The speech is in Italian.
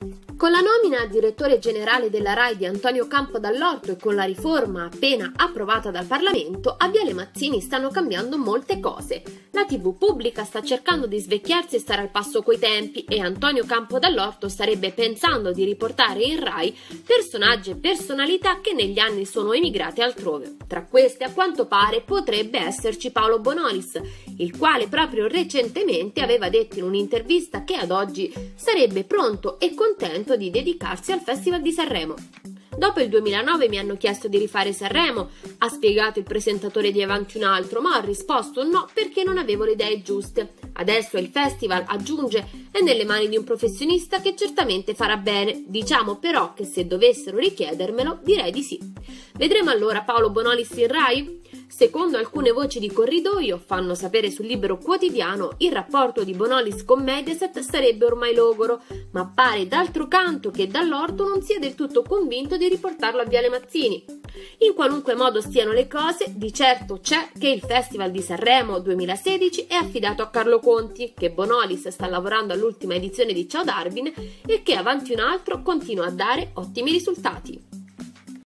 Thank you. Con la nomina a direttore generale della RAI di Antonio Campo Dall'Orto e con la riforma appena approvata dal Parlamento, a Viale Mazzini stanno cambiando molte cose. La TV pubblica sta cercando di svecchiarsi e stare al passo coi tempi e Antonio Campo Dall'Orto starebbe pensando di riportare in RAI personaggi e personalità che negli anni sono emigrate altrove. Tra queste, a quanto pare, potrebbe esserci Paolo Bonolis, il quale proprio recentemente aveva detto in un'intervista che ad oggi sarebbe pronto e contento di dedicarsi al Festival di Sanremo. Dopo il 2009 mi hanno chiesto di rifare Sanremo, ha spiegato il presentatore di Avanti un altro, ma ho risposto no perché non avevo le idee giuste. Adesso il festival, aggiunge, è nelle mani di un professionista che certamente farà bene. Diciamo però che se dovessero richiedermelo direi di sì. Vedremo allora Paolo Bonolis in Rai? Secondo alcune voci di corridoio, fanno sapere sul libro quotidiano, il rapporto di Bonolis con Mediaset sarebbe ormai logoro, ma pare d'altro canto che dall'orto non sia del tutto convinto di riportarlo a Viale Mazzini. In qualunque modo stiano le cose, di certo c'è che il Festival di Sanremo 2016 è affidato a Carlo Conti, che Bonolis sta lavorando all'ultima edizione di Ciao Darwin e che avanti un altro continua a dare ottimi risultati.